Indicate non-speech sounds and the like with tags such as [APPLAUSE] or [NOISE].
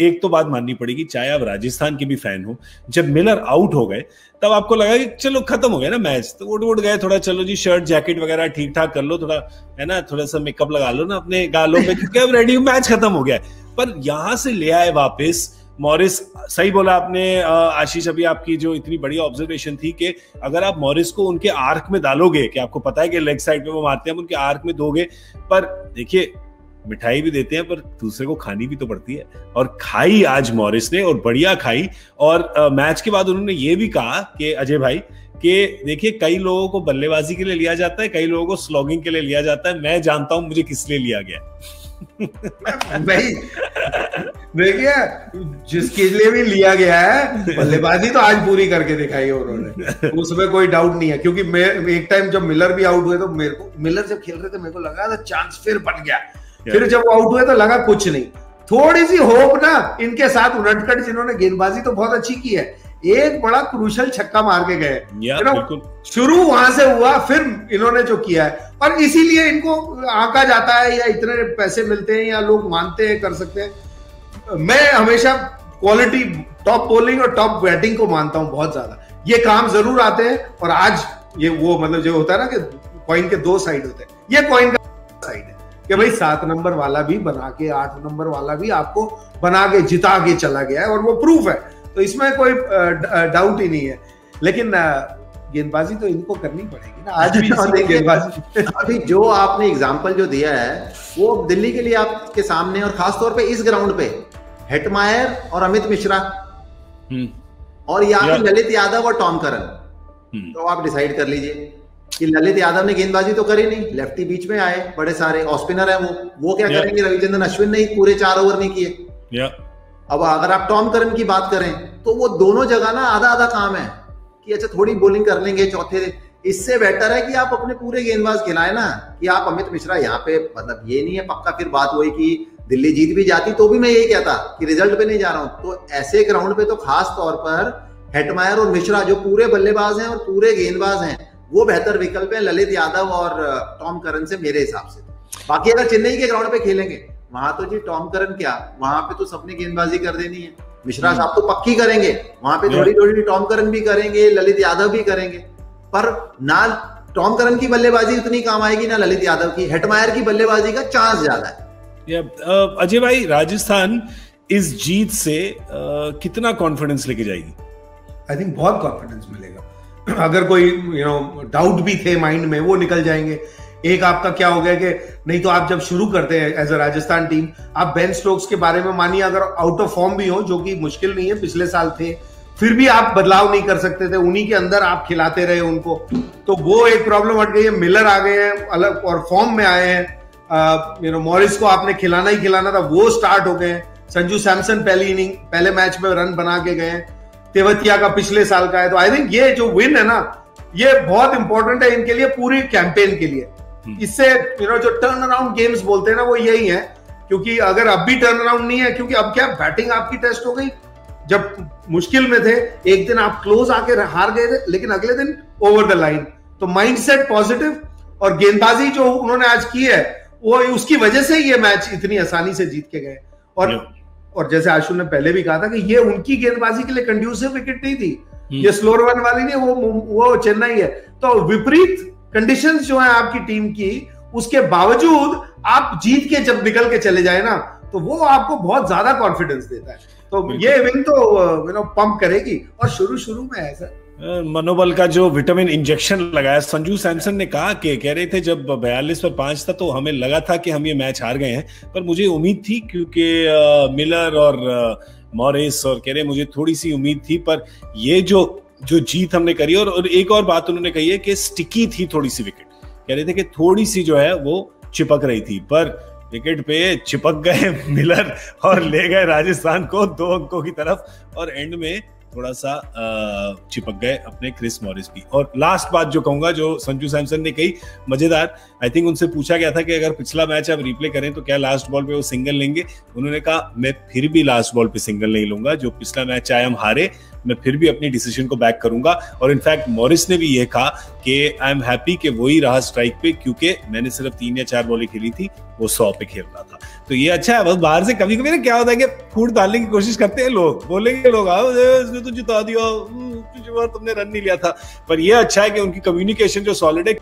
एक तो बात माननी पड़ेगी, चाहे आप राजस्थान के भी फ़ैन हो, जब मिलर आउट हो गए, तब आपको लगा कि चलो खत्म हो गया ना मैच तो उठ उठ गए, थोड़ा चलो जी शर्ट जैकेट वगैरह ठीक ठाक कर लो, थोड़ा, है ना, थोड़ा सा मेकअप लगा लो ना अपने गालों पे, क्योंकि अब रेडी मैच खत्म हो गया पर यहाँ से ले आए वापस, मॉरिस, सही बोला आपने आशीष अभी आपकी जो इतनी बड़ी ऑब्जर्वेशन थी कि अगर आप मॉरिस को उनके आर्क में डालोगे, कि आपको पता है कि लेग साइड पे वो मारते हैं उनके आर्क में दोगे, पर देखिए मिठाई भी देते हैं, पर दूसरे को खानी भी तो पड़ती है। और खाई आज मॉरिस ने, और बढ़िया खाई। और मैच के बाद उन्होंने ये भी कहा कि, अजय भाई, कि देखिए, कई लोगों को बल्लेबाजी के लिए लिया जाता है, कई लोगों को स्लॉगिंग के लिए लिया जाता है। मैं जानता हूँ, मुझे किस लिए लिया गया। [LAUGHS] भाई, देखिए जिसके लिए भी लिया गया है, बल्लेबाजी तो आज पूरी करके दिखाई है उन्होंने। उसमें कोई डाउट नहीं है, क्योंकि मैं, एक टाइम जब मिलर भी आउट हुए तो मेरे को मिलर जब खेल रहे थे, मेरे को लगा था चांस फिर बन गया। फिर जब वो आउट हुए तो लगा कुछ नहीं। थोड़ी सी होप ना इनके साथ उनटकट जिन्होंने गेंदबाजी तो बहुत अच्छी की है। एक बड़ा क्रूशल छक्का मार के गए। शुरू वहाँ से हुआ फिर इन्होंने जो किया है। और इसीलिए इनको आंका जाता है या इतने पैसे मिलते हैं या लोग मानते हैं कर सकते हैं। मैं हमेशा क्वालिटी टॉप बॉलिंग और टॉप बैटिंग को मानता हूँ बहुत ज़्यादा। ये काम ज़रूर आते हैं और आज ये वो मतलब जो होता है ना कि कॉइन के दो साइड होते हैं। ये कॉइन का कि भाई सात नंबर वाला भी बना के आठ नंबर वाला भी आपको बना के जिता के चला गया है और वो प्रूफ है। तो इसमें कोई डाउट ही नहीं है। लेकिन गेंदबाजी तो इनको करनी पड़ेगी ना। आज भी [LAUGHS] गेंदबाजी। [LAUGHS] अभी जो आपने एग्ज़ाम्पल जो दिया है वो दिल्ली के लिए आपके सामने और खास तौर पे इस ग्राउंड पे हेटमायर और अमित मिश्रा। हम्म। और या फिर ललित यादव और टॉम करन हम्म। तो आप डिसाइड कर लीजिए। कि ललित यादव ने गेंदबाजी तो करी नहीं लेफ्टी बीच में आए बड़े सारे ऑस्पिनर है वो। वो क्या yeah. करेंगे? रविचंद्रन अश्विन ने पूरे चार ओवर नहीं किए। Yeah. अब अगर आप टॉम करन की बात करें तो वो दोनों जगह ना आधा आधा काम है कि अच्छा थोड़ी बॉलिंग कर लेंगे चौथे इससे बेटर है कि आप अपने पूरे गेंदबाज खिलाए ना कि आप अमित मिश्रा यहाँ पे मतलब ये नहीं है पक्का फिर बात हुई कि दिल्ली जीत भी जाती तो भी मैं यही कहता कि रिज़ल्ट पे नहीं जा रहा हूँ। तो ऐसे ग्राउंड पे तो खास तौर पर हेटमायर और मिश्रा जो पूरे बल्लेबाज हैं और पूरे गेंदबाज हैं वो बेहतर विकल्प है ललित यादव और टॉम करन से मेरे हिसाब से। बाकी अगर चेन्नई के ग्राउंड पे खेलेंगे वहाँ तो जी टॉम करन क्या वहाँ पे तो सबने गेंदबाजी कर देनी है। मिश्रा साहब तो पक्की करेंगे वहाँ पे थोड़ी थोड़ी टॉम करन भी करेंगे ललित यादव भी करेंगे। पर ना टॉम करन की बल्लेबाजी उतनी काम आएगी ना ललित यादव की। हेटमायर की बल्लेबाजी का चांस ज़्यादा है। अजय भाई राजस्थान इस जीत से कितना कॉन्फिडेंस लेके जाएगी? आई थिंक बहुत कॉन्फिडेंस मिलेगा। अगर कोई यू नो डाउट भी थे माइंड में, वो निकल जाएँगे। एक आपका क्या हो गया कि नहीं तो आप जब शुरू करते हैं एज अ राजस्थान टीम आप बेन स्टोक्स के बारे में मानिए, अगर आउट ऑफ़ फॉर्म भी हो, जो कि मुश्किल नहीं है, पिछले साल थे, फिर भी आप बदलाव नहीं कर सकते थे, उन्हीं के अंदर आप खिलाते रहे उनको। तो वो एक प्रॉब्लम हट गई है मिलर आ गए हैं, अलग, और फॉर्म में आए हैं। यू नो मॉरिस को आपने खिलाना ही खिलाना था, वो स्टार्ट हो गए हैं। संजू सैमसन पहली इनिंग पहले मैच में रन बना के गए तेवतिया का पिछले साल का है। तो आई थिंक ये जो विन है ना ये बहुत इंपॉर्टेंट है इनके लिए पूरी कैंपेन के लिए। हम्म। इससे यू नो जो टर्न अराउंड गेम्स बोलते हैं ना वो यही है क्योंकि अगर अब भी टर्न अराउंड नहीं है क्योंकि अब क्या बैटिंग आपकी टेस्ट हो गई। जब मुश्किल में थे एक दिन आप क्लोज आके हार गए थे लेकिन अगले दिन ओवर द लाइन तो माइंडसेट पॉजिटिव और गेंदबाजी जो उन्होंने आज की है वो उसकी वजह से ये मैच इतनी आसानी से जीत के गए। और और जैसे आशु ने पहले भी कहा था कि ये उनकी गेंदबाजी के लिए कंड्यूसिव विकेट नहीं थी। हम्म। ये स्लोर वन वाली नहीं वो वो चेन्नई है। तो विपरीत कंडीशंस जो है आपकी टीम की उसके बावजूद आप जीत के जब निकल के चले जाए ना तो वो आपको बहुत ज़्यादा कॉन्फिडेंस देता है। तो ये विन तो यू नो पंप करेगी। और शुरू शुरू में ऐसा मनोबल का जो विटामिन इंजेक्शन लगाया संजू सैमसन ने कहा कि कह रहे थे जब बयालीस पर पाँच था तो हमें लगा था कि हम ये मैच हार गए हैं पर मुझे उम्मीद थी क्योंकि मिलर और मॉरिस और कह रहे मुझे थोड़ी सी उम्मीद थी पर ये जो जो जीत हमने करी और, और एक और बात उन्होंने कही है कि स्टिकी थी थोड़ी सी विकेट। कह रहे थे कि थोड़ी सी जो है वो चिपक रही थी पर विकेट पे चिपक गए [LAUGHS] मिलर और ले गए राजस्थान को दो अंकों की तरफ़ और एंड में थोड़ा सा चिपक गए अपने क्रिस मॉरिस भी। और लास्ट बात जो कहूँगा, जो संजू सैमसन ने कही, मज़ेदार। आई थिंक उनसे पूछा गया था कि अगर पिछला मैच आप रिप्ले करें तो क्या लास्ट बॉल पे वो सिंगल लेंगे? उन्होंने कहा, मैं फिर भी लास्ट बॉल पे सिंगल नहीं लूँगा। जो पिछला मैच चाहे हम हारे, मैं फिर भी अपनी डिसीज़न को बैक करूँगा। और इनफैक्ट मॉरिस ने भी ये कहा कि आई एम हैप्पी कि वही रहा स्ट्राइक पे, क्योंकि मैंने सिर्फ़ तीन या चार बॉलें खेली थी। वो सौ पे खेल रहा था। तो ये अच्छा है बस बाहर से कभी कभी ना क्या होता है कि फूट डालने की कोशिश करते हैं लोग बोलेंगे लोग आओ इसने तो जिता दिया हम्म, तुमने रन नहीं लिया था। पर ये अच्छा है कि उनकी कम्युनिकेशन जो सॉलिड है